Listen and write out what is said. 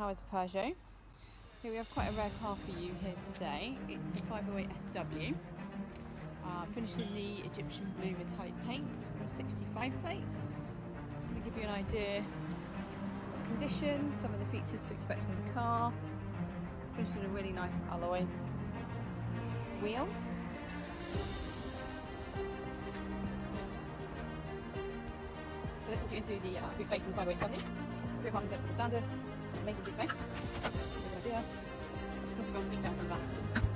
Howard's Peugeot. Here we have quite a rare car for you here today. It's the 508 SW. Uh, finished in the Egyptian blue metallic paint with 65 plates. I'm going to give you an idea of condition, some of the features to expect on the car. Finished in a really nice alloy wheel. So let's walk you into the uh, boot space in the 508 SW. Rear parking sensors are standard. Amazing boot space. Good idea. Also got the seats down from the back